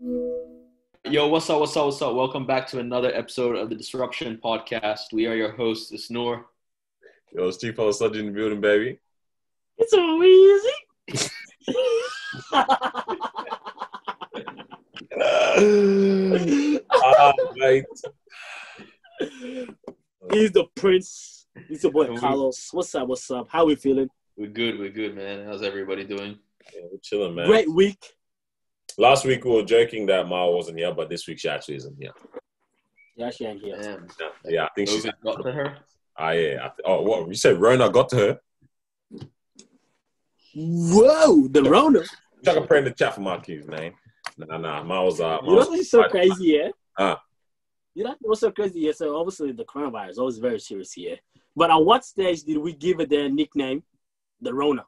Yo, what's up? What's up? What's up? Welcome back to another episode of the Disruption Podcast. We are your hosts, it's Noor. Yo, Steve Such in the building, baby. It's so easy. ah, mate. He's the prince. He's the boy And we- Kalows. What's up? What's up? How we feeling? We're good. We're good, man. How's everybody doing? Yeah, we're chilling, man. Great week. Last week we were joking that Ma wasn't here, but this week she actually isn't here. Yeah, she ain't here. Damn. Yeah, I think she's. COVID got to her. Ah, yeah. I th- oh, what you said? Rona got to her. Whoa, the Rona. Chuck a prayer in the chat for my keys, man. Nah, nah. Ma was. Uh, Ma You know was what's so crazy, yeah? Huh. You know what's so crazy, yeah? So obviously the coronavirus is always very serious here. But at what stage did we give it the nickname, the Rona?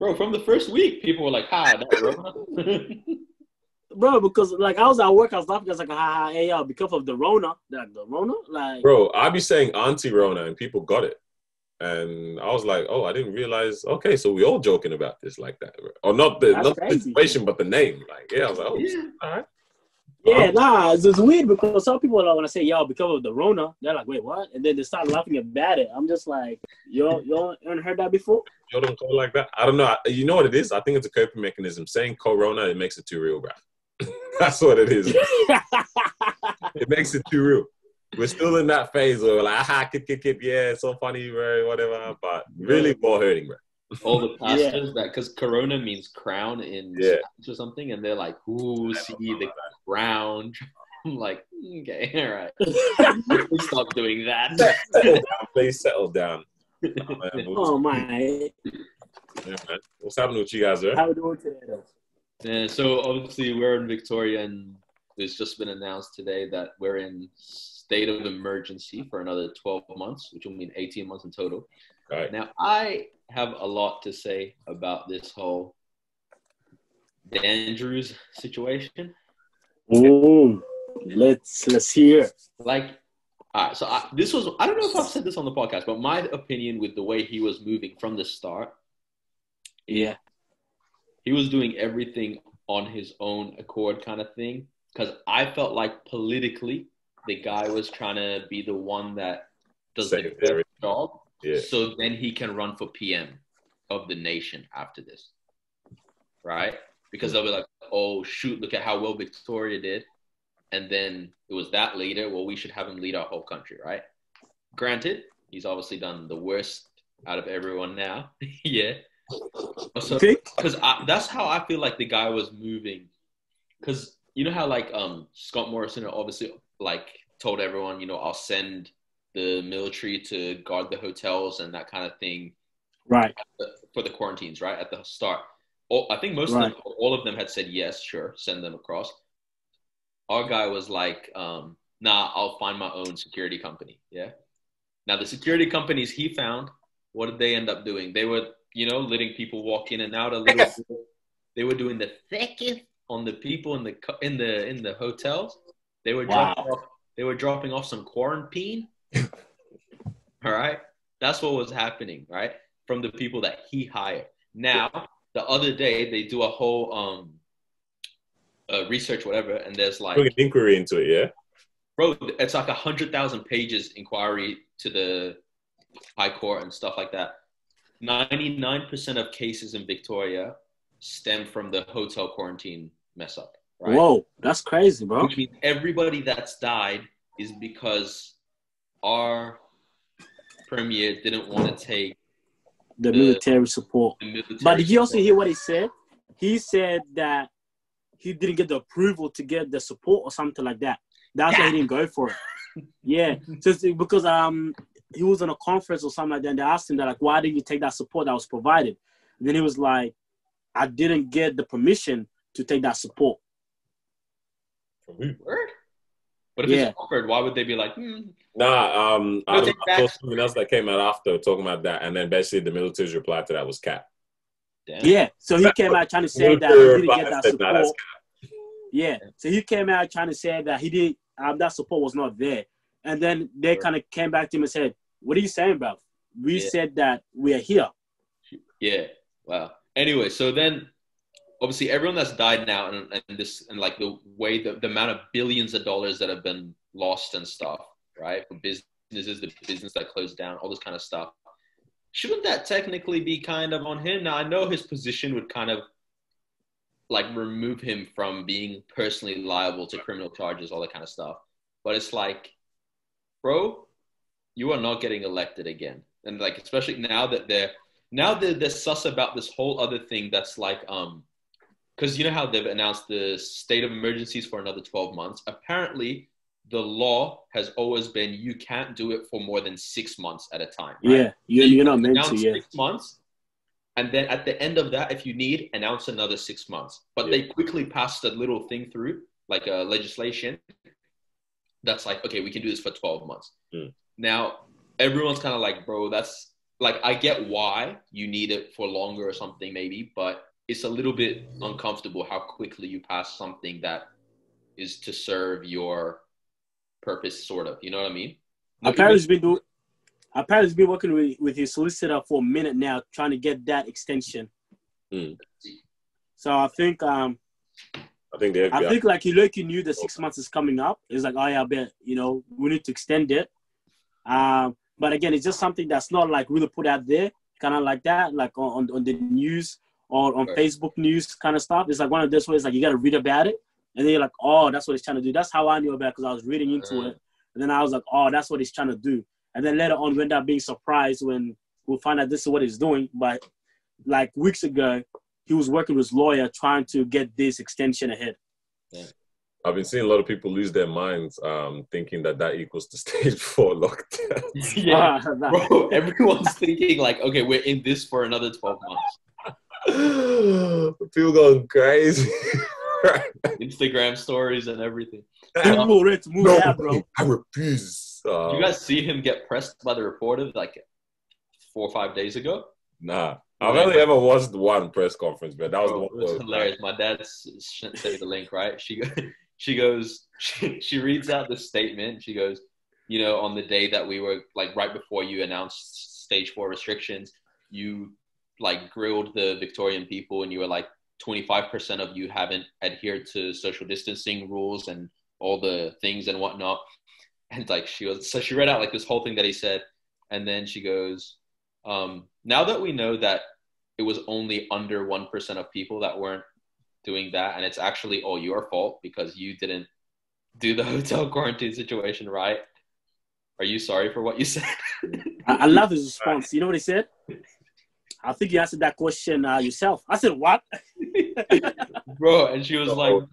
Bro, from the first week, people were like, "Hi, that Rona." Bro, because like I was at work, I was laughing. I was like, ha ha, hey, yo, because of the Rona, like the Rona, like Bro, I be saying Auntie Rona, and people got it. And I was like, oh, I didn't realize. Okay, so we all joking about this like that, or not the That's not the crazy. situation, but the name. Like, yeah, I was like, oh, Yeah. all right. Yeah, nah, it's, it's weird because some people are gonna say, "Yo," because of the Rona, they're like, "Wait, what?" And then they start laughing about it. I'm just like, "Yo, you haven't heard that before?" You don't call like that. I don't know. I- You know what it is? I think it's a coping mechanism. Saying Corona, it makes it too real, bro. That's what it is. it makes it too real. We're still in that phase where we're like, aha, kid, kid, kid, yeah, it's so funny, bro, whatever. But really more hurting, bro. All the pastors that because Corona means crown in Yeah. Spanish or something, and they're like, "Ooh, see the crown." I'm like, okay, all right. Please stop doing that. Settle down, please settle down. Oh, man, oh my, yeah, man. What's happening with you guys, bro? how we doing today though? And so obviously we're in Victoria, and it's just been announced today that we're in state of emergency for another 12 months, which will mean 18 months in total. All right. Now I have a lot to say about this whole Andrews situation. Ooh, let's let's hear. Like, all right, so I, this was I don't know if I've said this on the podcast, but my opinion with the way he was moving from the start, Yeah, he was doing everything on his own accord, kind of thing. Because I felt like politically, the guy was trying to be the one that does the Save best everything. job, Yeah. so then he can run for PM of the nation after this, right? Because they'll be like, "Oh shoot, look at how well Victoria did," and then it was that leader. Well, we should have him lead our whole country, right? Granted, he's obviously done the worst out of everyone now. yeah. Because that's how I feel like the guy was moving. Because you know how like um Scott Morrison obviously like told everyone, you know, I'll send the military to guard the hotels and that kind of thing right? for the quarantines, right at the start. All, I think most Right. of them, all of them had said yes, sure, send them across. Our guy was like, um, nah, I'll find my own security company. Yeah. Now the security companies he found, what did they end up doing? They were, you know, letting people walk in and out a little. bit. They were doing the thickest on the people in the in the in the hotels. They were Wow. dropping off. They were dropping off some quarantine. All right, that's what was happening, right? From the people that he hired. Now, the other day they do a whole um uh, research, whatever, and there's like an inquiry into it, yeah? bro, it's like a hundred thousand pages inquiry to the high court and stuff like that. Ninety-nine percent of cases in Victoria stem from the hotel quarantine mess up. Right? Whoa, that's crazy, bro. Which means everybody that's died is because our premier didn't want to take The the- military support. the military. But did you also support. hear what he said? He said that he didn't get the approval to get the support or something like that. That's why he didn't go for it. Yeah, just because um he was in a conference or something like that. And they asked him that like, why didn't you take that support that was provided? And then he was like, I didn't get the permission to take that support. From who? Word? But if Yeah. it's offered, why would they be like, hmm, Nah, um, I, don't, take I saw back. something else that came out after talking about that, and then basically the military's reply to that was cap. Damn. Yeah, so he came out trying to say that he didn't get that said, "Nah, that's support. Yeah, so he came out trying to say that he did um, that support was not there, and then they kind of came back to him and said, "What are you saying, bro? We Yeah. said that we are here." Yeah. Wow. Anyway, so then obviously everyone that's died now and, and this and like the way the, the amount of billions of dollars that have been lost and stuff, right? For businesses, the business that closed down, all this kind of stuff. Shouldn't that technically be kind of on him? Now I know his position would kind of like remove him from being personally liable to criminal charges, all that kind of stuff. But it's like, bro, you are not getting elected again. And like especially now that they're now they're, they're sus about this whole other thing that's like um because you know how they've announced the state of emergencies for another 12 months apparently the law has always been you can't do it for more than six months at a time right? Yeah, you, you're not meant to. Yeah, six months and then at the end of that if you need announce another six months but Yeah. they quickly passed a little thing through like a legislation that's like okay we can do this for 12 months Hmm. now everyone's kind of like bro that's like i get why you need it for longer or something maybe but it's a little bit uncomfortable how quickly you pass something that is to serve your purpose sort of you know what i mean apparently he's been doing. Apparently he's been working with, with his solicitor for a minute now, trying to get that extension. Hmm. So I think um I think the FBI. I think like he like he knew the six months is coming up. It's like, oh yeah, I bet you know we need to extend it. Um, but again, it's just something that's not like really put out there, kind of like that, like on, on the news or on Right. Facebook news kind of stuff. It's like one of those ways like you got to read about it, and then you're like, oh, that's what he's trying to do. That's how I knew about it because I was reading into it, and then I was like, oh, that's what he's trying to do. And then later on, we end up being surprised when we find out this is what he's doing. But like weeks ago, he was working with his lawyer trying to get this extension ahead. I've been seeing a lot of people lose their minds, um, thinking that that equals the stage four lockdown. yeah Ah, bro everyone's thinking like okay we're in this for another 12 months people going crazy. instagram stories and everything People ready to move no, out, bro. I refuse. Uh, you guys see him get pressed by the reporter like four or five days ago nah, I've only ever watched one press conference, but that was Bro, the it was hilarious. My dad s- s- sent me the link, right? She she goes, she, she reads out the statement. She goes, you know, on the day that we were like right before you announced stage four restrictions, you like grilled the Victorian people, and you were like, twenty five percent of you haven't adhered to social distancing rules and all the things and whatnot. And like she was, so she read out like this whole thing that he said, and then she goes, um, now that we know that it was only under 1% of people that weren't doing that and it's actually all your fault because you didn't do the hotel quarantine situation right are you sorry for what you said I, I love his response. You know what he said? I think you answered that question uh, yourself. I said, what? bro and she was like "Mm."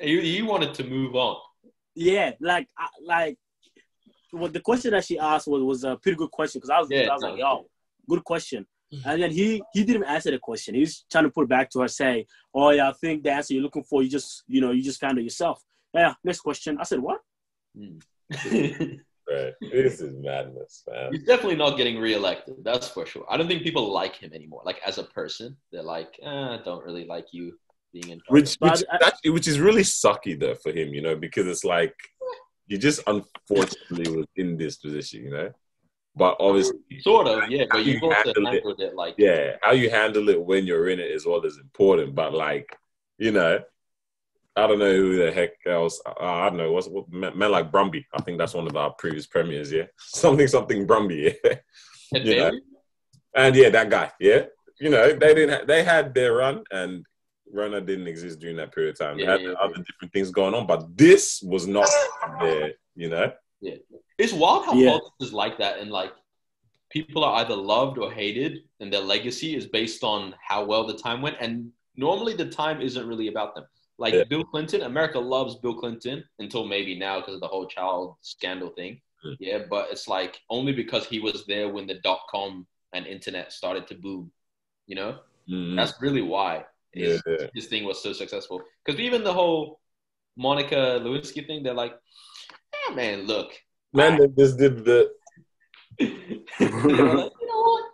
he, he wanted to move on Yeah, like, I, like, well, the question that she asked was, was a pretty good question because I was, Yeah, I was no. like, yo, good question. And then he he didn't answer the question. He was trying to put it back to her, say, "Oh yeah, I think the answer you're looking for, you just you know you just found it yourself." Yeah. Next question. I said, "What?" he's Right. This is madness, man. He's definitely not getting reelected that's for sure i don't think people like him anymore like as a person they're like eh, i don't really like you being in charge. Which which, I- that, which is really sucky though for him, you know, because it's like you just unfortunately was in this position, you know. But obviously, sort of yeah but you've You also handled it. it like yeah, how you handle it when you're in it is what is important. But like, you know, I don't know who the heck else. Uh, I don't know what's what man like Brumby. I think that's one of our previous premiers. Yeah, something something Brumby. Yeah, Yeah. Baillieu? and yeah, that guy. Yeah, you know, they didn't. Ha- they had their run, and Rona didn't exist during that period of time. They Yeah, had yeah, other different things going on, but this was not there. You know. Yeah, It's wild how Yeah. politics is like that, and like people are either loved or hated, and their legacy is based on how well the time went. And normally, the time isn't really about them. Like Yeah. Bill Clinton, America loves Bill Clinton until maybe now because of the whole child scandal thing. Mm. Yeah, but it's like only because he was there when the dot com and internet started to boom. You know, Mhm. that's really why his, yeah. his thing was so successful. Because even the whole Monica Lewinsky thing, they're like, "Ah, man, look, Man, they just did the. Like, you know what?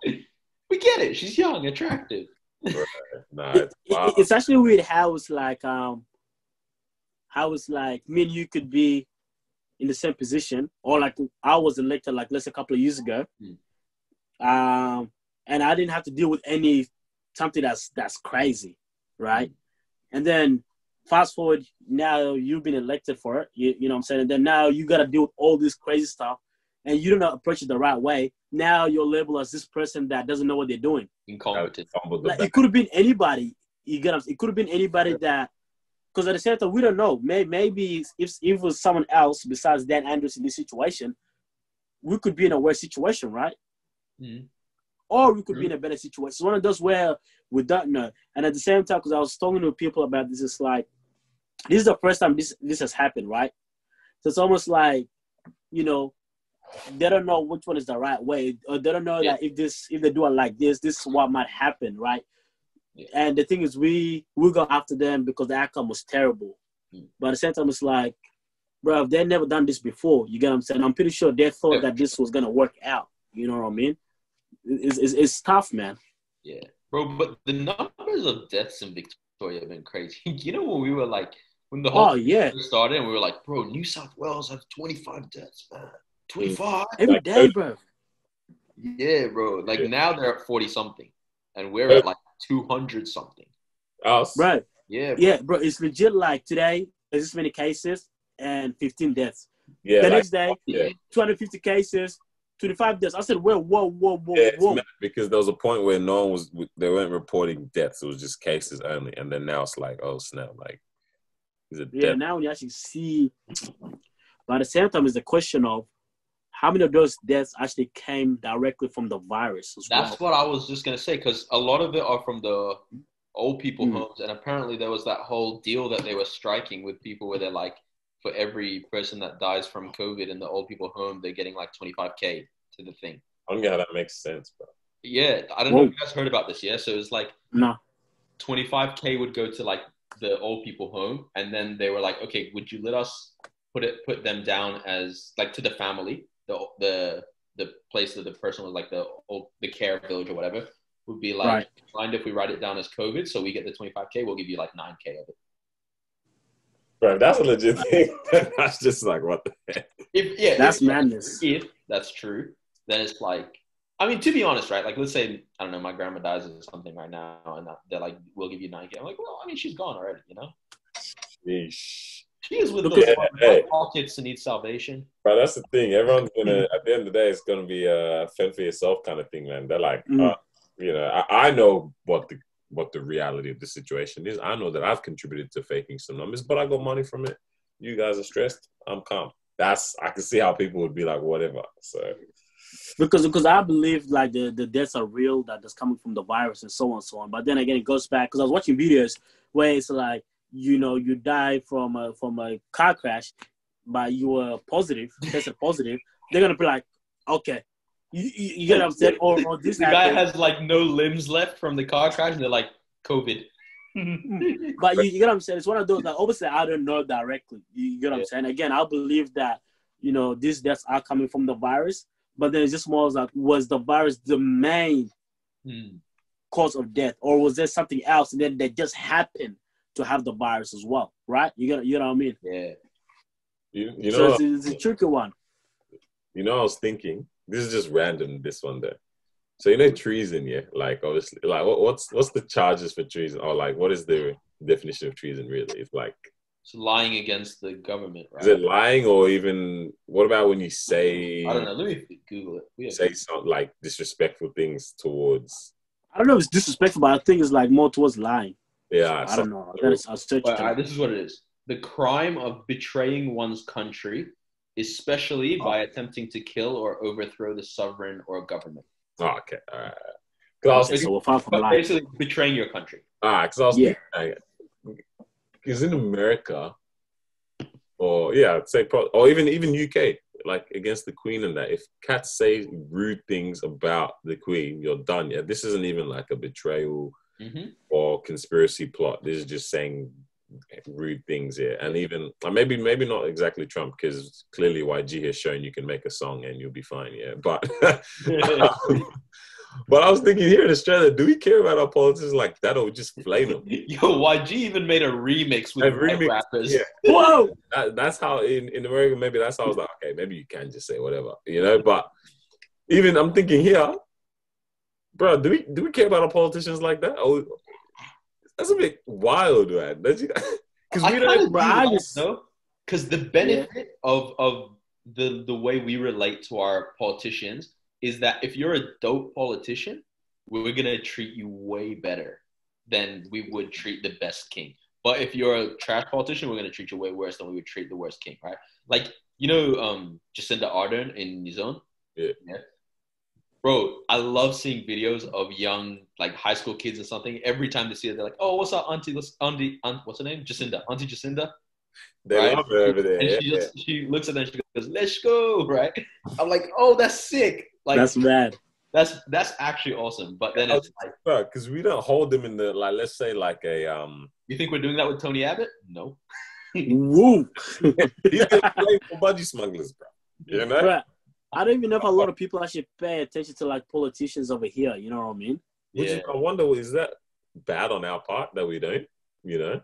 We get it. She's young, attractive. Nah, it's it- it's actually weird how it's like um how it's like me and you could be in the same position or like I was elected like let's a couple of years ago. Hmm. Um and I didn't have to deal with any something that's that's crazy. right? And then fast forward, now you've been elected for it. You, you know what I'm saying? And then now you got to deal with all this crazy stuff, and you don't approach it the right way. Now you're labeled as this person that doesn't know what they're doing. Incompetent. Like, it could have been anybody. You get what I'm? It could have been anybody that, because at the same time, we don't know. Maybe, maybe if, if it was someone else besides Dan Andrews in this situation, we could be in a worse situation, right? Mhm. Or we could be in a better situation. It's one of those where we don't know. And at the same time, because I was talking to people about this, it's like this is the first time this this has happened, right? So it's almost like, you know, they don't know which one is the right way, or they don't know Yeah. that if this if they do it like this, this is what might happen, right? Yeah. And the thing is, we we go after them because the outcome was terrible. Mm. But at the same time, it's like, bro, if they never done this before, you get what I'm saying? I'm pretty sure they thought Yeah. that this was gonna work out. You know what I mean? It's, it's, it's tough, man. Yeah, bro. But the numbers of deaths in Victoria have been crazy. you know when we were like when the whole Oh yeah, started, and we were like, bro, New South Wales have 25 deaths, man. 25. every Like, day, bro. Yeah, bro. Like Yeah. now they're at 40 something, and we're Yeah. at like 200 something. Us. Yeah, Bro, bro. yeah, bro. It's legit. Like today, there's this many cases and 15 deaths. Yeah. the like, next day, yeah. 250 cases, 25 deaths. I said, whoa, whoa, whoa, whoa, Yeah, whoa. because there was a point where no one was, they weren't reporting deaths. It was just cases only. And then now it's like, oh, snap. Like, is it Yeah, death? now when you actually see, but at the same time, is the question of how many of those deaths actually came directly from the virus as That's well. what I was just gonna say because a lot of it are from the old people Mm. homes, and apparently there was that whole deal that they were striking with people where they're like, for every person that dies from COVID in the old people home, they're getting like 25k to the thing. I don't get how that makes sense, bro. Yeah, I don't know if you guys heard about this. Yeah, so it was like No. 25k would go to like the old people home, and then they were like, okay, would you let us put it put them down as like to the family, the the the place that the person was like the old the care village or whatever would be like, Right. mind if we write it down as COVID, so we get the 25k, we'll give you like 9k of it. Bro, that's a legit thing. that's just like, what the heck? If yeah, That's if, madness. If that's true, then it's like, I mean, to be honest, right? Like, let's say I don't know, my grandma dies or something right now, and uh, they're like, we'll give you 9k. I'm like, well, I mean, she's gone already, you know. Yeesh. She is with Look those at- fucking hey. pockets to need salvation. Bro, that's the thing. Everyone's gonna at the end of the day, it's gonna be a fend for yourself kind of thing, man. They're like, Mm. uh, you know, I, I know what the what the reality of the situation is. I know that I've contributed to faking some numbers, but I got money from it. You guys are stressed. I'm calm. That's I can see how people would be like, whatever. So because because I believe like the, the deaths are real that that is coming from the virus and so on and so on. But then again, it goes back because I was watching videos where it's like you know you die from a from a car crash, but you were positive, tested positive. They're gonna be like, okay, you, you, you get what I'm saying, or, or this The guy happened. has like no limbs left from the car crash, and they're like, COVID. But you, you get what I'm saying? It's one of those that obviously I don't know directly. You, get what Yeah. I'm saying? Again, I believe that you know these deaths are coming from the virus, but then it's just more like was the virus the main Hmm. cause of death, or was there something else, and then they just happened to have the virus as well, right? You get you know what I mean? Yeah. you you so know it's, it's a tricky one. you know I was thinking. This is just random. This one there. So you know treason, yeah. Like obviously, like what, what's what's the charges for treason, or like what is the definition of treason really? It's like It's lying against the government, right? Is it lying or even what about when you say I don't know. Let me Google it. We have- say something like disrespectful things towards I don't know if it's disrespectful, but I think it's like more towards lying. Yeah I don't know. That is, I'll search Well, it. Uh, this is what it is: the crime of betraying one's country, especially oh. by attempting to kill or overthrow the sovereign or government. Oh, okay, all right. Cause I was Okay, so we're far from But basically, betraying your country. all right, 'cause I was Yeah. thinking, because in America, or yeah, I'd say, or even even UK, like against the Queen and that, if cats say rude things about the Queen, you're done. Yeah, this isn't even like a betrayal hmm or conspiracy plot. This is just saying rude things here, and even uh, maybe maybe not exactly Trump because clearly YG has shown you can make a song and you'll be fine. Yeah, but but I was thinking here in Australia, do we care about our politics like that, or just flame them? Yo, YG even made a remix with A remix, rappers. yeah. Whoa! That, that's how in, in America maybe that's how I was like, okay, maybe you can just say whatever, you know. But even I'm thinking here, bro, do we do we care about our politicians like that? Oh, That's a bit wild, man. Because we don't. I just- though, because the benefit of of the the way we relate to our politicians is that if you're a dope politician, we're gonna treat you way better than we would treat the best king. But if you're a trash politician, we're gonna treat you way worse than we would treat the worst king, right? Like you know, um, Jacinda Ardern in New Zealand. Yeah. Bro, I love seeing videos of young, like high school kids or something. Every time they see it, they're like, "Oh, what's up, Auntie? Let's- Auntie, aunt, what's her name? Jacinda, Auntie Jacinda." They right? love it over there. And Yeah, she yeah. just she looks at them, she goes, "Let's go!" Right? I'm like, "Oh, that's sick!" Like That's that's bad. that's, that's actually awesome. But then it's like, because we don't hold them in the like. Let's say like a um. you think we're doing that with Tony Abbott? No. Woo. He's gonna play for budgie smugglers, bro. You know. Bruh, I don't even know if a lot of people actually pay attention to like politicians over here. You know what I mean? Which Yeah. is, I wonder, is that bad on our part that we don't? You know,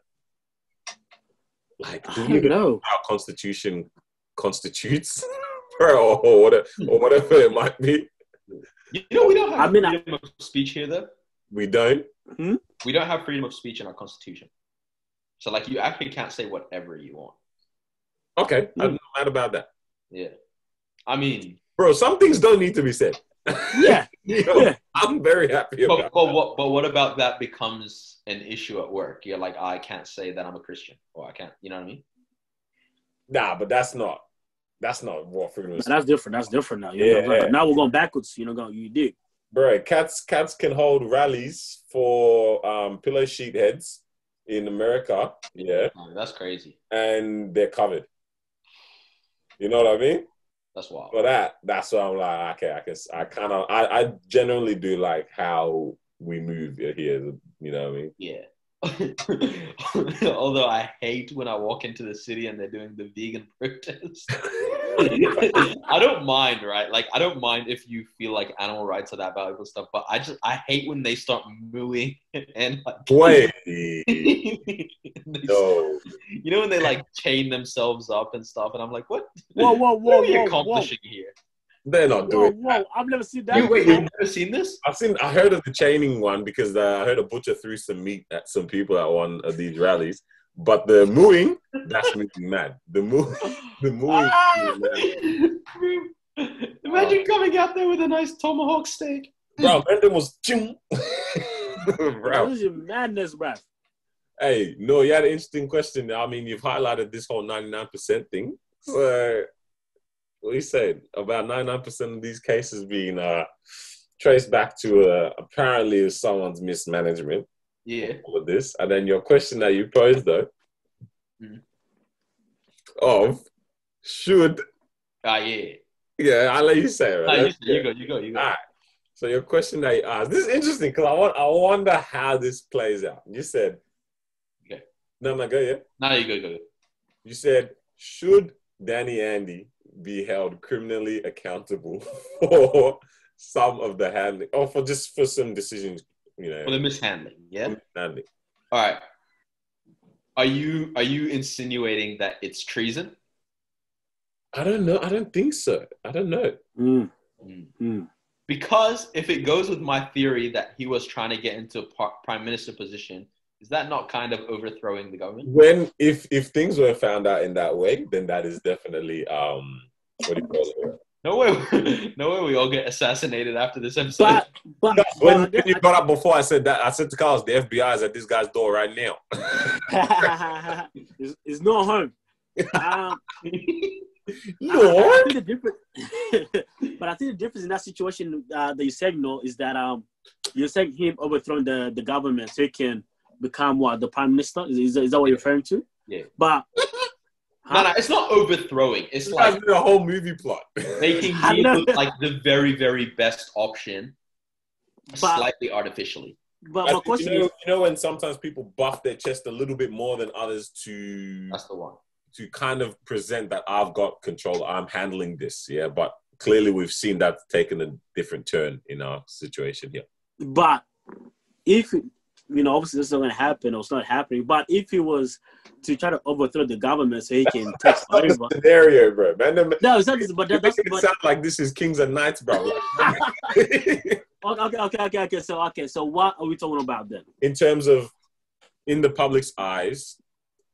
like I do we don't know know. our constitution constitutes, bro, or whatever, or whatever it might be. You know, we don't have I mean, I- freedom of speech here, though. We don't. Hmm? We don't have freedom of speech in our constitution. So, like, you actually can't say whatever you want. Okay, I'm hmm. not mad about that, Yeah. I mean, bro. Some things don't need to be said. Yeah. Yo, Yeah. I'm very happy but, about. but what but what about that becomes an issue at work? You're like, I can't say that I'm a Christian, or I can't. You know what I mean? Nah, but that's not. That's not what freedom of That's different. That's different now. You Yeah, know, yeah. Now we're going backwards. You know, go you did. Bro, cats cats can hold rallies for um, pillow sheet heads in America, yeah, Oh, that's crazy. and they're covered. You know what I mean? That's wild. For that, that's why I'm like, okay, I can, I kind of, I, I generally do like how we move here. You know what I mean? Yeah. Although I hate when I walk into the city and they're doing the vegan protest. I don't mind, right? Like I don't mind if you feel like animal rights are that valuable stuff, but I just I hate when they start mooing and like Wait, They- no, you know when they like chain themselves up and stuff, and I'm like, what? Whoa, whoa, What whoa, are we whoa, whoa, accomplishing here? they're not whoa, doing. whoa! I've never seen that. You, wait, you've never seen this? I've seen, I heard of the chaining one because uh, I heard a butcher threw some meat at some people at one of these rallies. But the mooing, that's making mad. The moo, the mooing. Ah! is mad. Imagine coming out there with a nice tomahawk steak. Bro, Brendan was chung. Bro, Bro, this is madness, bro. hey, no, you had an interesting question. I mean, you've highlighted this whole 99% thing. So, what you said about 99% of these cases being uh, traced back to uh, apparently someone's mismanagement Yeah. all of this. And then your question that you posed, though, Mhm. of should, Ah, yeah. yeah, I'll let you say it. Right? you, you go, you go, you go. All right. So your question that you asked, this is interesting because I want I wonder how this plays out. You said, Okay. no, no, go yeah. Now you go, go. go. You said, should Danny Andy be held criminally accountable for some of the handling, or for just for some decisions, you know, For the mishandling, yeah. handling? All right. Are you are you insinuating that it's treason? I don't know. I don't think so. I don't know. Mm, Mm. mm. Because if it goes with my theory that he was trying to get into a par- prime minister position, is that not kind of overthrowing the government? When if if things were found out in that way, then that is definitely um what do you call it? No way, no way. We all get assassinated after this episode. But, but, No, when, I guess- when you got up before, I said that. I said to Kalows, the FBI is at this guy's door right now. it's, it's not home. Um, no. I, I the difference, but I think the difference in that situation uh, that you're said, no, is that um, you're saying him overthrowing the, the government so he can become what the prime minister. Is, is, is that what you're referring to? Yeah. But no, no, it's not overthrowing. It's This like guy's been a whole movie plot. making I him know. look like the very, very best option, But- slightly artificially. but I my question you know, is, you know when sometimes people buff their chest a little bit more than others to That's the one. to kind of present that I've got control, I'm handling this, yeah. But clearly, we've seen that taken a different turn in our situation here. but if you know, obviously this is not going to happen or it's not happening. But if he was to try to overthrow the government so he can take That's not over, the scenario, bro. Man, them- no, it's not. just- But that, that's it but, sound like this is kings and knights, bro. Okay, okay, okay, okay, okay. So okay, so what are we talking about then? in terms of in the public's eyes,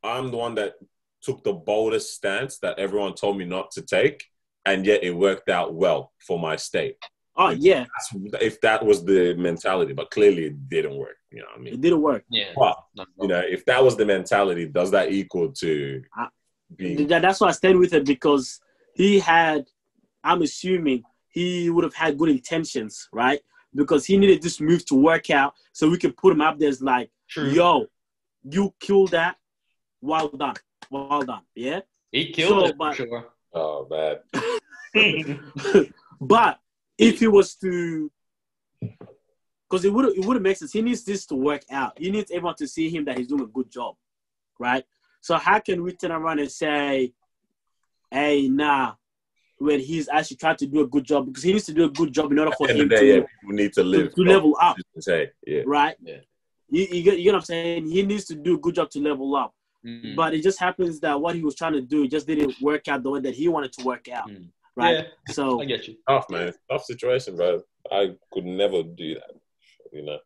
I'm the one that took the boldest stance that everyone told me not to take, and yet it worked out well for my state. Oh yeah, That's, if that was the mentality, but clearly it didn't work. You know what I mean? it didn't work. Yeah. But you know, if that was the mentality, does that equal to I- being? That- That's why I stand with it because he had. I'm assuming he would have had good intentions, right? Because he needed this move to work out, so we can put him up there as like, True. yo, you killed that. Well done, well done. Yeah. he killed So, it. but- sure. Oh man, but if he was to, because it would it would make sense. He needs this to work out. He needs everyone to see him that he's doing a good job, right? So how can we turn around and say, "Hey, nah," when he's actually trying to do a good job because he needs to do a good job in order for him of the day, to, yeah, people need to to, live. to level up, Say, yeah. right? Yeah. You, you, get, you get what I'm saying? He needs to do a good job to level up. Mm. But it just happens that what he was trying to do just didn't work out the way that he wanted to work out, Mm. Right? Yeah, So I get you. Tough man, tough situation, bro. I could never do that. You know,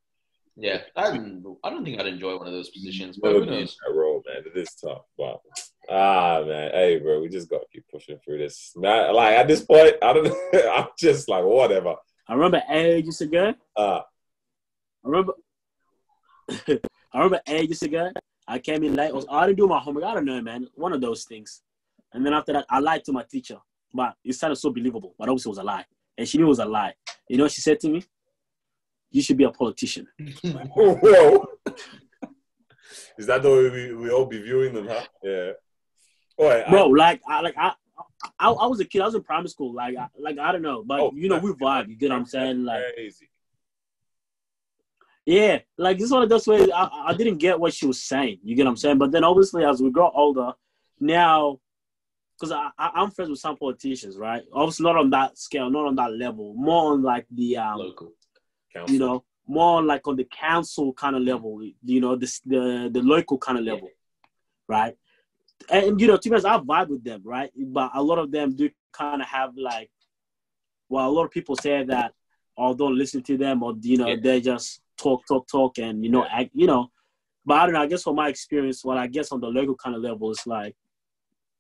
Yeah, I don't, I don't think I'd enjoy one of those positions, but never who knows? that role, man. It is tough, but ah, man, hey, bro, we just gotta keep pushing through this. Man, like at this point, I don't. know. I'm just like whatever. I remember ages ago. Ah, I remember. I remember ages ago. I came in late. I, was, I didn't do my homework. I don't know, man. One of those things. And then after that, I lied to my teacher, but it sounded so believable. But obviously, it was a lie, and she knew it was a lie. You know what she said to me? You should be a politician. Oh, whoa. is that the way we, we all be viewing them, huh? Yeah. Oh, Boy, I- Bro, like, I like I. I, I was a kid. I was in primary school. Like, I, like I don't know, but Oh, you know, we vibe. You get what I'm saying? Like, crazy. Yeah, like this is one of those ways I, I didn't get what she was saying. You get what I'm saying? But then obviously as we grow older, now because I, I I'm friends with some politicians, right? Obviously not on that scale, not on that level, more on like the um Local. Council. you know, more like on the council kind of level, you know, the the, the local kind of level, right? And you know, to be honest, I vibe with them, right? But a lot of them do kind of have like, well, a lot of people say that, oh, don't listen to them, or you know, Yeah. they just talk, talk, talk, and you know, act, you know. But I don't know. I guess from my experience, well, I guess on the local kind of level, is like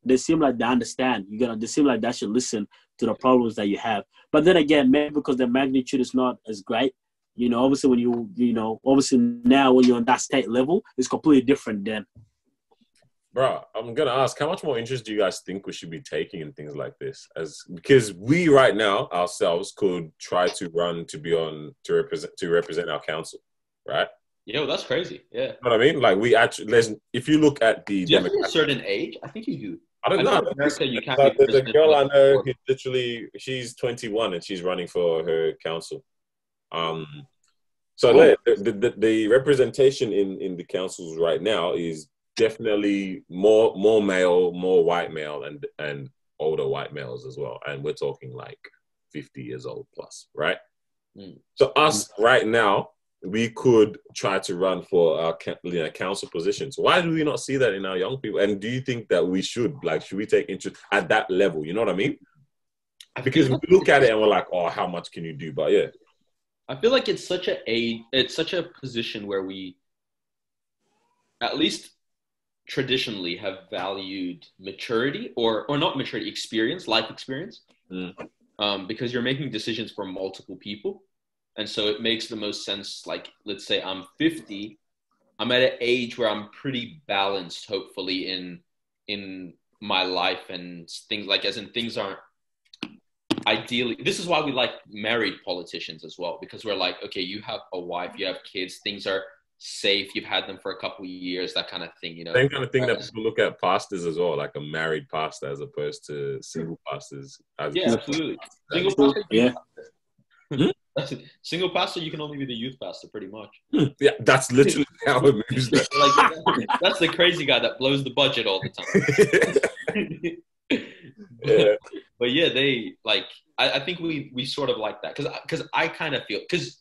they seem like they understand. You gotta, they seem like they should listen to the problems that you have. But then again, maybe because the magnitude is not as great, you know, obviously when you, you know, obviously now when you're on that state level, it's completely different then. Bro, I'm gonna ask, how much more interest do you guys think we should be taking in things like this? As because we right now ourselves could try to run to be on to represent to represent our council, right? Yo, that's crazy. Yeah. You know what I mean? Like we actually, there's, if you look at the Do you have to be a certain age? I think you do. I don't I know. America you can't there's a girl I know who literally she's 21 and she's running for her council. Um, so Oh. the, the, the, the representation in, in the councils right now is definitely more more male, more white male, and and older white males as well. And we're talking like 50 years old plus, right? Mm. So us right now, we could try to run for our you know, council positions. Why do we not see that in our young people? And do you think that we should like should we take interest at that level? You know what I mean? Because we look at it and we're like, oh, how much can you do? But yeah, I feel like it's such a age, it's such a position where we, at least traditionally, have valued maturity or or not maturity, experience, life experience, Mm. um, because you're making decisions for multiple people, and so it makes the most sense. Like, let's say I'm 50, I'm at an age where I'm pretty balanced, hopefully in in my life and things like as in things aren't ideally this is why we like married politicians as well because we're like okay you have a wife you have kids things are safe you've had them for a couple of years that kind of thing you know same kind of thing that people look at pastors as well, like a married pastor as opposed to single pastors. As yeah absolutely single pastor Yeah. Hmm? That's it. single pastor you can only be the youth pastor pretty much yeah, that's literally how it moves. like that's the crazy guy that blows the budget all the time yeah. but yeah, they like. I, I think we we sort of like that because because I kind of feel because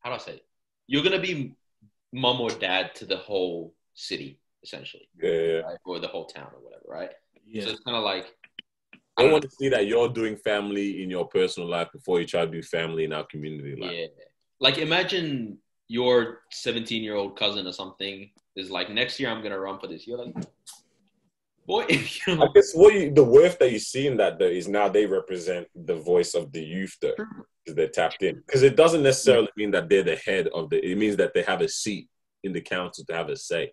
how do I say it? You're gonna be mom or dad to the whole city essentially, yeah. right? or the whole town or whatever, right? So Yeah. it's kind of like I want to see that you're doing family in your personal life before you try to do family in our community life. yeah, like imagine your 17 year old cousin or something is like next year I'm gonna run for this. You're like, boy, you I guess what you, the worth that you see in that though is now they represent the voice of the youth though, because they're tapped in. Because it doesn't necessarily mean that they're the head of the. It means that they have a seat in the council to have a say.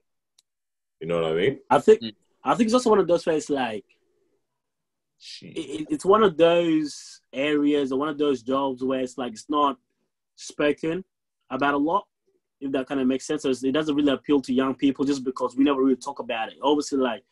You know what I mean? I think Mm. I think it's also one of those ways like Shit. It, it's one of those areas or one of those jobs where it's like it's not spoken about a lot. If that kind of makes sense, So it doesn't really appeal to young people just because we never really talk about it. Obviously, like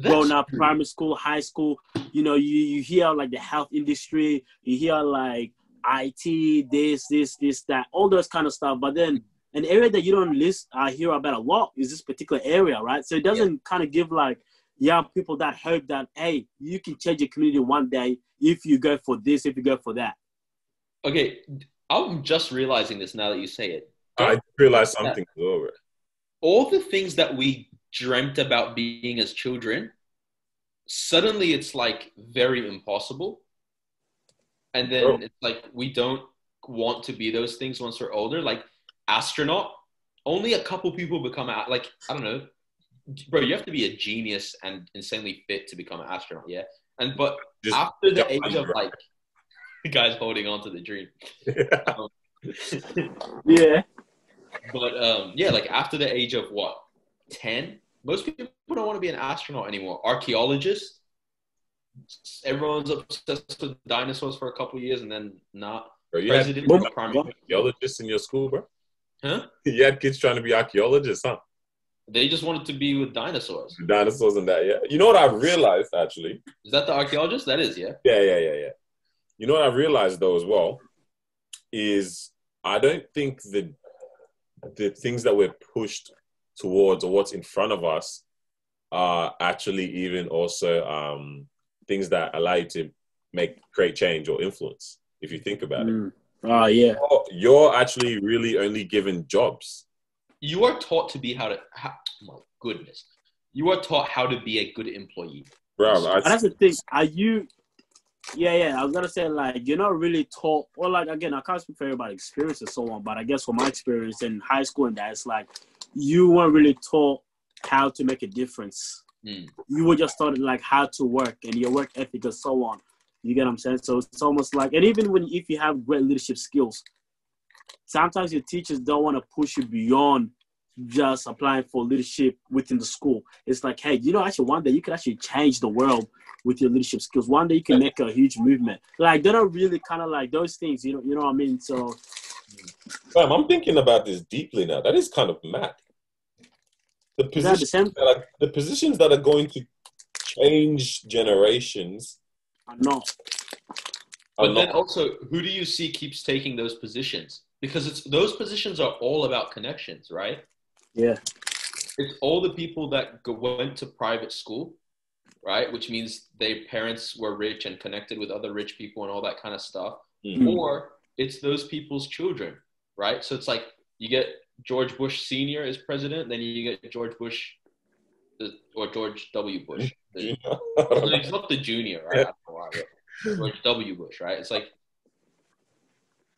growing up, true. primary school, high school, you know, you, you hear like the health industry, you hear like IT, this, this, this, that, all those kind of stuff. But then an area that you don't list, uh, hear about a lot is this particular area, right? So it doesn't kind of give like young people that hope that, hey, you can change your community one day if you go for this, if you go for that. Okay, I'm just realizing this now that you say it. I realized something as well, bro. all the things that we dreamt about being as children, suddenly it's like very impossible. And then Bro. it's like we don't want to be those things once we're older. Like astronaut, only a couple people become out. Like I don't know, bro. You have to be a genius and insanely fit to become an astronaut. Yeah, and but Just after the age of under. like guys holding on to the dream. Yeah. But um, yeah, like after the age of what, 10, most people don't want to be an astronaut anymore. Archaeologist, everyone's obsessed with dinosaurs for a couple of years and then not. bro, you had President Boom. or prime Boom. archaeologists in your school, bro. Huh? You had kids trying to be archaeologists, huh? They just wanted to be with dinosaurs. Dinosaurs and that, yeah. You know what I've realized actually? Is that the archaeologist? That is, yeah. Yeah, yeah, yeah, yeah. You know what I realized though as well is I don't think the the things that we're pushed towards or what's in front of us are actually even also um, things that allow you to make create change or influence. If you think about it, Mm. Oh, yeah. You're- you're actually really only given jobs. You are taught to be how to. How, my goodness, you are taught how to be a good employee. Bro, I, And that's the thing. Are you? Yeah, yeah. I was gonna say like you're not really taught, or like again, I can't speak for everybody's experience and so on. But I guess from my experience in high school and that, it's like you weren't really taught how to make a difference. Mm. You were just taught like how to work and your work ethic and so on. You get what I'm saying? So it's almost like, and even when if you have great leadership skills, sometimes your teachers don't want to push you beyond just applying for leadership within the school. It's like, hey, you know, actually one day you can actually change the world with your leadership skills. One day you can make a huge movement. Like they're not really kind of like those things, you know, you know what I mean? So Fam, I'm thinking about this deeply now. That is kind of mad. The is the positions same? that are, the positions that are going to change generations I'm not. But then also, who do you see keeps taking those positions? Because it's those positions are all about connections, right? Yeah. It's all the people that go, went to private school, right? Which means their parents were rich and connected with other rich people and all that kind of stuff. Mhm. Or it's those people's children, right? So it's like you get George Bush Senior as president, then you get George Bush, the, or George W. Bush. The- not the junior, right? I don't know why, but George W. Bush, right? It's like,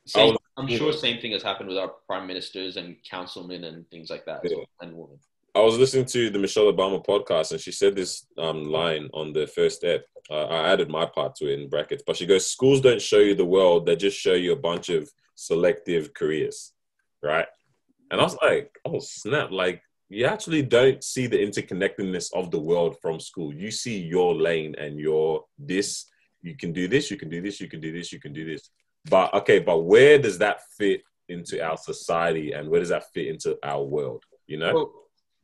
same, I'm sure same thing has happened with our prime ministers and councilmen and things like that, Yeah. well, and women. I was listening to the Michelle Obama podcast, and she said this um, line on the first ep. Uh, I added my part to it in brackets, but she goes, "Schools don't show you the world; they just show you a bunch of selective careers, right?" And I was like, "Oh snap!" Like you actually don't see the interconnectedness of the world from school. You see your lane and your this. You can do this. You can do this. You can do this. You can do this. But okay, but where does that fit into our society, and where does that fit into our world? You know? Well,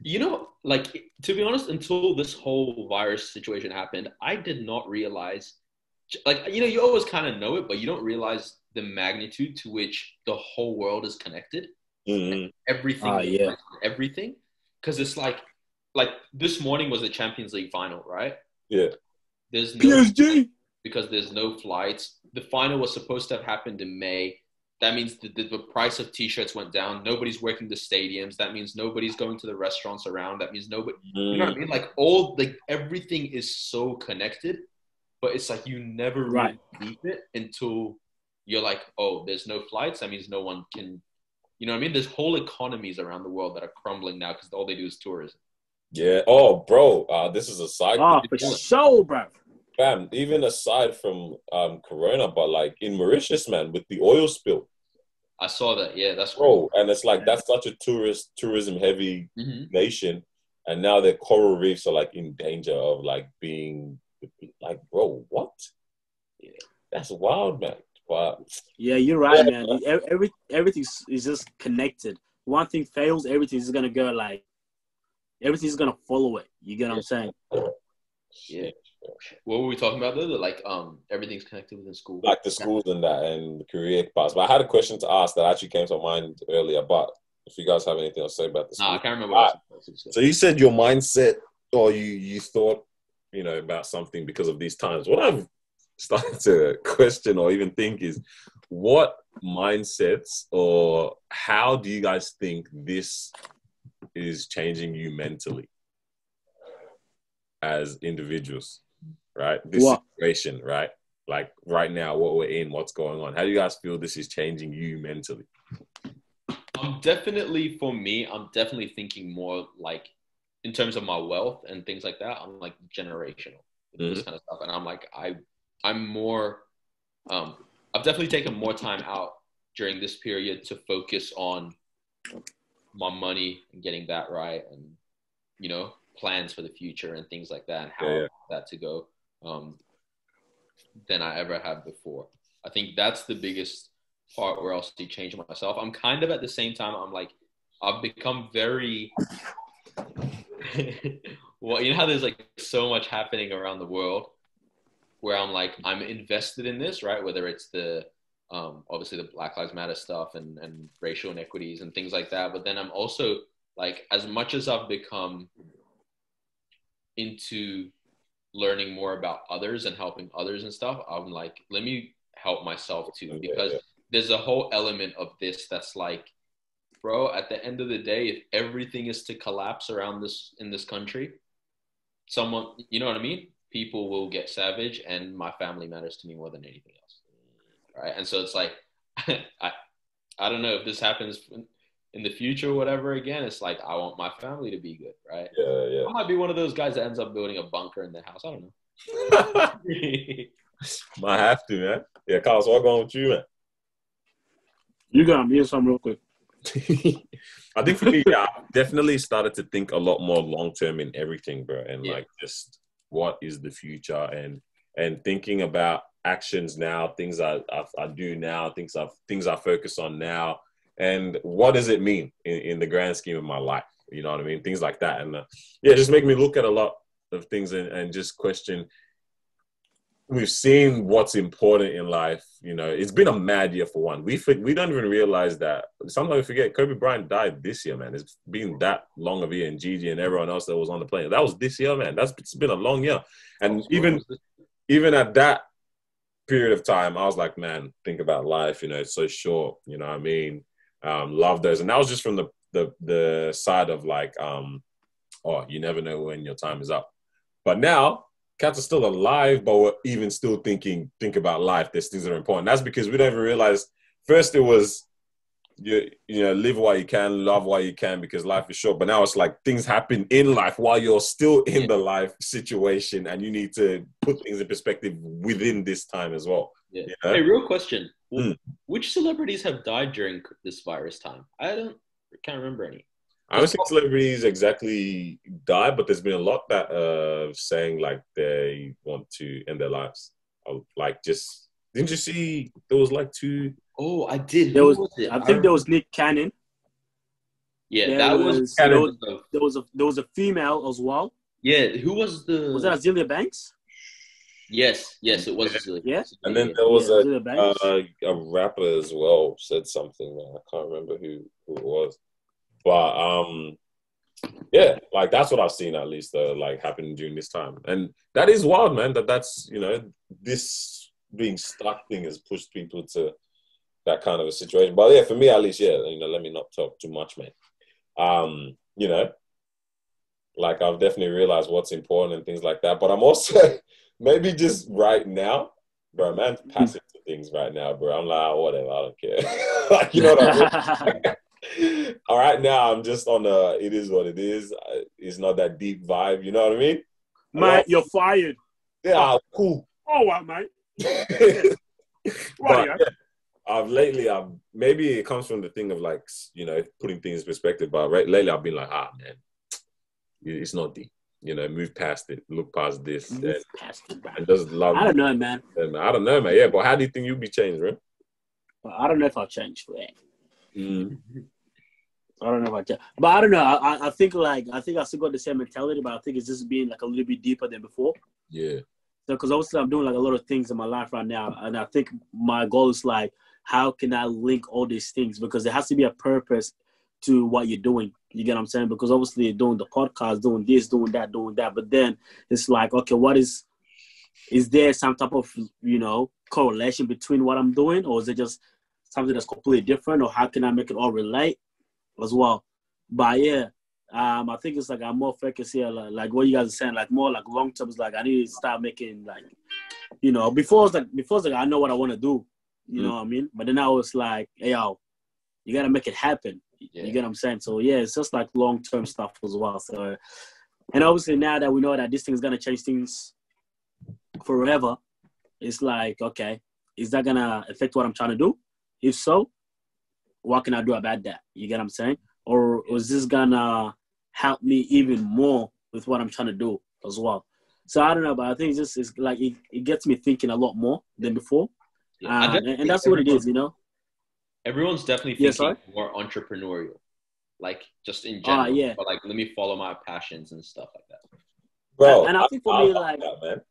you know, like to be honest, until this whole virus situation happened, I did not realize, like you know, you always kind of know it, but you don't realize the magnitude to which the whole world is connected. Mhm. Everything, Ah, yeah. everything, because it's like, like this morning was the Champions League final, right? Yeah. There's no PSG. Because there's no flights. The final was supposed to have happened in May. That means the, the, the price of t-shirts went down. Nobody's working the stadiums. That means nobody's going to the restaurants around. That means nobody. You know what I mean? Like all like everything is so connected, but it's like you never really Right. believe it until you're like, oh, there's no flights. That means no one can You know what I mean? There's whole economies around the world that are crumbling now because all they do is tourism. Yeah. Oh, bro. Uh, this is a side. Oh, for sure, bro. Fam, even aside from um Corona, but like in Mauritius, man, with the oil spill, I saw that. Yeah, that's bro. And it's like that's such a tourist tourism heavy hmm nation, and now their coral reefs are like in danger of like being like, bro, what? Yeah. That's wild, man. But Yeah, you're right, Yeah. man. Every, every everything is just connected. One thing fails, everything's gonna go like everything's gonna follow it. You get what I'm saying? Yeah. What were we talking about though? Like um, everything's connected within school. like the schools and that and the career paths. But I had a question to ask that actually came to mind earlier. But if you guys have anything else to say about the Nah, I can't remember. What I was supposed to say. So you said your mindset or you you thought, you know, about something because of these times. What I've started to question or even think is what mindsets or how do you guys think this is changing you mentally as individuals, right? This What? situation, right? Like right now, what we're in, what's going on. How do you guys feel this is changing you mentally? I'm definitely for me. I'm definitely thinking more like in terms of my wealth and things like that. I'm like generational, with this kind of stuff, and I'm like I, I'm more. Um, I've definitely taken more time out during this period to focus on my money and getting that right, and you know plans for the future and things like that, and how Yeah, yeah. that to go. Um, than I ever have before. I think that's the biggest part where I'll see change myself. I'm kind of at the same time, I'm like, I've become very, well, you know how there's like so much happening around the world where I'm like, I'm invested in this, right? Whether it's the, um, obviously the Black Lives Matter stuff and, and racial inequities and things like that. But then I'm also like, as much as I've become into learning more about others and helping others and stuff, I'm like, let me help myself too. Yeah, Because yeah. there's a whole element of this that's like, bro, at the end of the day, if everything is to collapse around this in this country, someone, you know what I mean? People will get savage, and my family matters to me more than anything else. Right. And so it's like, I, I don't know if this happens in the future whatever again. It's like, I want my family to be good. Right. Yeah, yeah. I might be one of those guys that ends up building a bunker in the house. I don't know. Might have to, man. Yeah, Kalows, what going with you, man? You got me some real quick. I think for me, yeah, I definitely started to think a lot more long term in everything, bro, and Yeah. like just what is the future and and thinking about actions now, things I, I I do now, things I things I focus on now, and what does it mean in, in the grand scheme of my life? You know what I mean? Things like that, and uh, yeah, just make me look at a lot of things and, and just question we've seen what's important in life. You know, it's been a mad year for one. We we don't even realize that. Sometimes we forget Kobe Bryant died this year, man. It's been that long of a year, and Gigi and everyone else that was on the plane. That was this year, man. That's it's been a long year, and even even at that period of time, I was like, man, think about life. You know, it's so short. You know what I mean? Um, love those, and that was just from the the the side of like, um, oh, you never know when your time is up. But now cats are still alive, but we're even still thinking think about life. There's things that are important. That's because we don't even realize. First, it was you you know live while you can, love while you can, because life is short. But now it's like things happen in life while you're still in the life situation, and you need to put things in perspective within this time as well. Yeah. You know? Hey, real question. Hmm. Which celebrities have died during this virus time? I don't can't remember any. I don't think celebrities exactly die, but there's been a lot that uh saying like they want to end their lives. Oh, Like just didn't you see there was like two Oh, I did. There Who was- it? I think there was Nick Cannon. Yeah, there that was. was- there there was There was a there was a female as well. yeah, who was the? Was that Azealia Banks? Yes, yes, it was. Yeah. Azealia. Yeah. And then Yeah. there was Yeah, a, Azealia Banks. uh, a rapper as well said something. Man. I can't remember who, who it was, but um, yeah, like that's what I've seen at least. Uh, like happening during this time, and that is wild, man. That that's you know this being stuck thing has pushed people to that kind of a situation. But yeah, for me at least, yeah, you know, let me not talk too much, man. Um, you know, like I've definitely realized what's important and things like that. But I'm also maybe just right now, bro, man, passive to things right now, bro. I'm like, oh, whatever, I don't care. like, you know what I mean? all right now I'm just on the it is what it is. Uh, It's not that deep vibe. You know what I mean? Mate, you're fired. Yeah, cool. Oh, wow, mate. but Right, yeah, I've lately, I've maybe it comes from the thing of like you know putting things in perspective. But right, lately, I've been like, ah man, it's not deep. You know, move past it, look past this, and, past it, bro. and just love. I don't know, man. And I don't know, man. Yeah, but how do you think you'll be changed, right? I don't know if I'll change for it. Mm. I don't know about that, but I don't know. I, I- I think like I think I still got the same mentality, but I think it's just being like a little bit deeper than before. Yeah, So, because obviously I'm doing like a lot of things in my life right now, and I think my goal is like, how can I link all these things? Because there has to be a purpose to what you're doing. You get what I'm saying? Because obviously doing the podcast, doing this, doing that, doing that, but then it's like, okay, what is? Is there some type of you know correlation between what I'm doing, or is it just something that's completely different, or how can I make it all relate as well? But yeah, um, I think it's like I'm more focused here, like, like what you guys are saying, like more like long term. Is like I need to start making like, you know, before it's like before it's like I know what I want to do, you know what I mean. But then I was like, hey yo, you gotta make it happen. Yeah. You get what I'm saying? So yeah, it's just like long term stuff as well. So, and obviously now that we know that this thing is gonna change things forever, it's like okay, is that gonna affect what I'm trying to do? If so, what can I do about that? You get what I'm saying? Or is this gonna help me even more with what I'm trying to do as well? So I don't know, but I think it's just it's like it, it gets me thinking a lot more than before, Yeah, Um, and, and that's what it is, you know. Everyone's definitely thinking sorry? more entrepreneurial, like just in Ah, general. yeah. But like, let me follow my passions and stuff like that. bro. And I think for me, love like- that,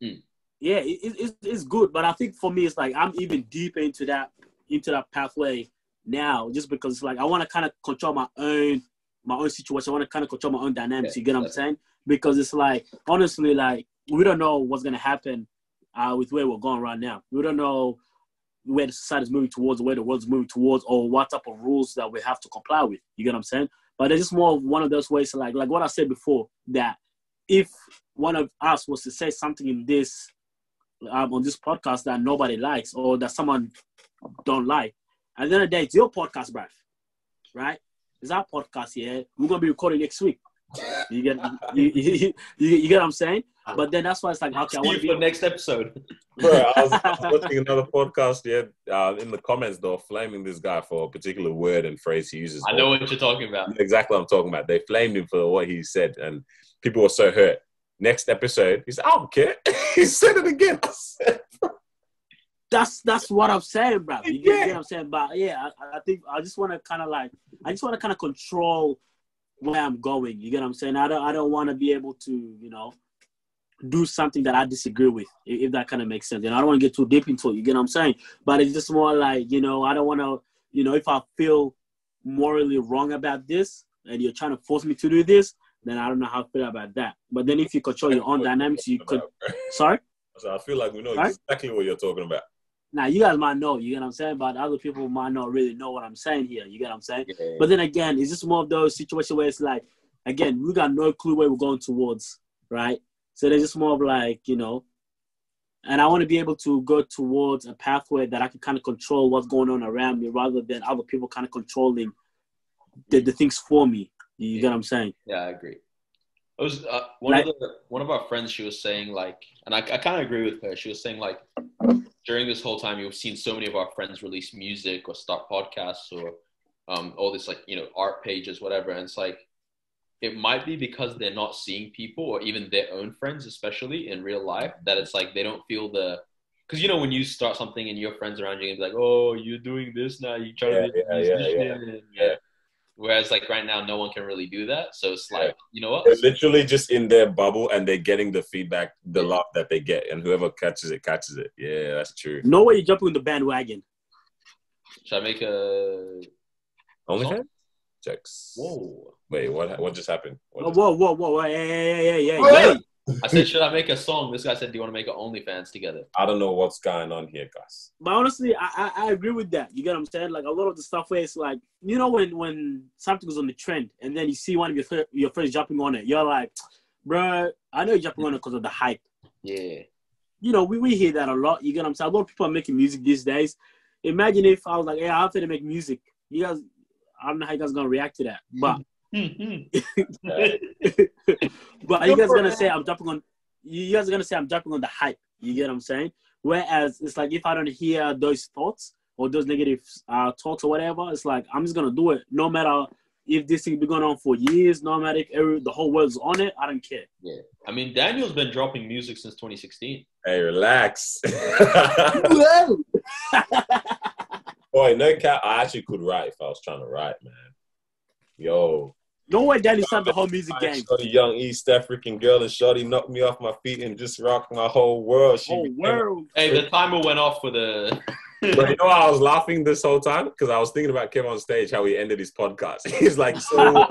man. yeah, it, it- it's it's good, but I think for me, it's like I'm even deeper into that into that pathway now, just because it's like I want to kind of control my own my own situation. I want to kind of control my own dynamics. Yeah, you get what I'm saying? Because it's like honestly, like we don't know what's gonna happen uh, with where we're going right now. We don't know where the society is moving towards, where the world's moving towards, or what type of rules that we have to comply with. You get what I'm saying? But it's just more of one of those ways, like like what I said before, that if one of us was to say something in this um, on this podcast that nobody likes or that someone don't like, at the end of the day, it's your podcast, bruv. Right? It's our podcast here. We're gonna be recording next week. You get you, you, you, you get what I'm saying? But then that's why it's like, okay, I want See to you for next episode. Bro, I was, I was watching another podcast. Yeah, uh, in the comments, though, flaming this guy for a particular word and phrase he uses. I know what you're talking about. exactly what I'm talking about. They flamed him for what he said, and people were so hurt. Next episode, he said, "I don't care." he said it again. Said, that's that's what I'm saying, bro. You get, Yeah. get what I'm saying? But yeah, I, I think I just want to kind of like I just want to kind of control where I'm going. You get what I'm saying? I don't I don't want to be able to you know do something that I disagree with, if, that kind of makes sense. And I don't want to get too deep into it. You get what I'm saying? But it's just more like you know I don't want to you know if I feel morally wrong about this and you're trying to force me to do this, then I don't know how I feel about that. But then if you control your own dynamics, you could. Sorry. So I feel like we know Right? exactly what you're talking about. Now you guys might know, you get what I'm saying, but other people might not really know what I'm saying here. You get what I'm saying? Yeah. But then again, it's just one of those situations where it's like, again, we got no clue where we're going towards, right? So there's just more of like, you know, and I want to be able to go towards a pathway that I can kind of control what's going on around me rather than other people kind of controlling the, the things for me. You get what I'm saying? Yeah, I agree. It was uh, one Like- of the one of our friends. She was saying like, and I, I kind of agree with her. She was saying like, during this whole time, you've seen so many of our friends release music or start podcasts or um, all this like you know art pages, whatever. And it's like, it might be because they're not seeing people or even their own friends, especially in real life, that it's like they don't feel the. Because you know when you start something and your friends around you and be like, "Oh, you're doing this now. You try Yeah, to be a yeah, yeah, yeah. Whereas like right now, no one can really do that. So it's Yeah. like, you know what? They're literally just in their bubble and they're getting the feedback, the love that they get, and whoever catches it, catches it. Yeah, that's true. No way you're jumping on the bandwagon. Should I make a? OnlyFans? Checks. Whoa! Wait, what? What just happened? What Whoa, just- whoa, whoa, whoa, hey, hey, hey, hey, hey, Wait. I said, should I make a song? This guy said, do you want to make an OnlyFans together? I don't know what's going on here, guys. But honestly, I, I I agree with that. You get what I'm saying? Like a lot of the stuff where it's like, you know, when when something goes on the trend and then you see one of your fri- your friends jumping on it, you're like, bro, I know you're jumping on it because of the hype. Yeah. You know, we, we hear that a lot. You get what I'm saying? A lot of people are making music these days. Imagine if I was like, hey, I'm going to make music. You guys, I don't know how you guys gonna react to that, but Mhm. but are you guys gonna say I'm jumping on. You guys are gonna say I'm jumping on the hype. You get what I'm saying? Whereas it's like if I don't hear those thoughts or those negative uh, thoughts or whatever, it's like I'm just gonna do it, no matter if this thing be going on for years, no matter if every, the whole world's on it. I don't care. yeah. I mean, Daniel's been dropping music since 2016. Hey, relax. Boy, no cap. I actually could write if I was trying to write, man. Yo, no way, Danny started the whole music game. Shorty, young East African girl, and Shorty knocked me off my feet and just rocked my whole world. She Whole world. Hey, the timer went off for the. But you know I was laughing this whole time? Because I was thinking about Kim on stage, how he ended his podcast. He's like, so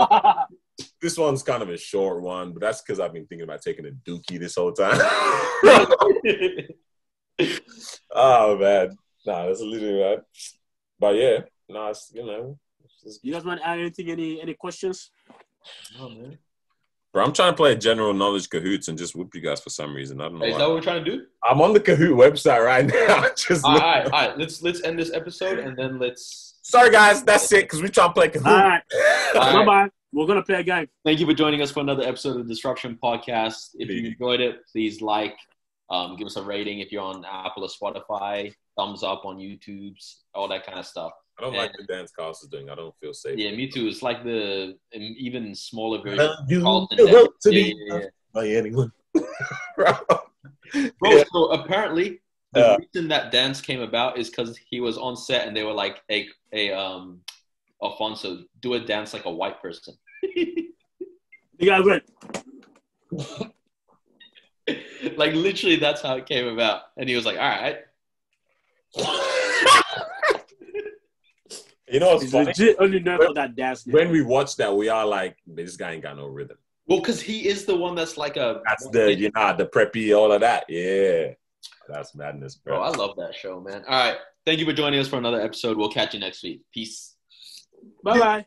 this one's kind of a short one, but that's because I've been thinking about taking a dookie this whole time. oh man, nah, that's literally right. But yeah, nah, it's, you know, it's just- you guys want to add anything? Any any questions? oh, man. bro, I'm trying to play general knowledge Kahoots and just whoop you guys for some reason. I don't know. Hey, is that what we're trying to do? I'm on the Kahoot website right now. just All look- right, all right. Let's let's end this episode and then let's. sorry guys, that's it because we trying to play Kahoot. All right, All bye bye. We're gonna play a game. Thank you for joining us for another episode of the Disruption Podcast. If you enjoyed it, please like, um, give us a rating. If you're on Apple or Spotify, thumbs up on YouTube, all that kind of stuff. I don't like the dance Kalows is doing. I don't feel safe. Yeah, me too. It's like the even smaller version. Uh, you know to Yeah, be yeah, yeah. by anyone. Bro. Bro, Yeah. so apparently the Yeah. reason that dance came about is because he was on set and they were like, "Hey, hey, um, Alfonso, do a dance like a white person." You guys went. like literally, that's how it came about. And he was like, "All right." You know what's funny? legit only known for that dance. When we watch that, we are like, this guy ain't got no rhythm. Well, because he is the one that's like a. That's the, you know, the preppy, all of that. Yeah. That's madness, Bro, bro. I love that show, man. All right. Thank you for joining us for another episode. We'll catch you next week. Peace. Bye bye.